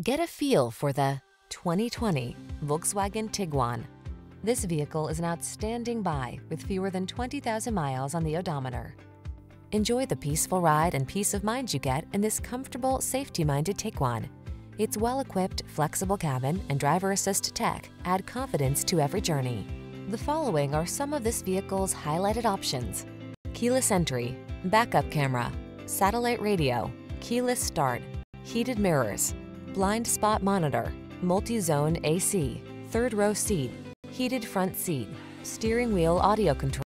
Get a feel for the 2020 Volkswagen Tiguan. This vehicle is an outstanding buy with fewer than 20,000 miles on the odometer. Enjoy the peaceful ride and peace of mind you get in this comfortable, safety-minded Tiguan. Its well-equipped, flexible cabin and driver assist tech add confidence to every journey. The following are some of this vehicle's highlighted options. Keyless entry, backup camera, satellite radio, keyless start, heated mirrors, blind spot monitor, multi-zone AC, third row seat, heated front seat, steering wheel audio control,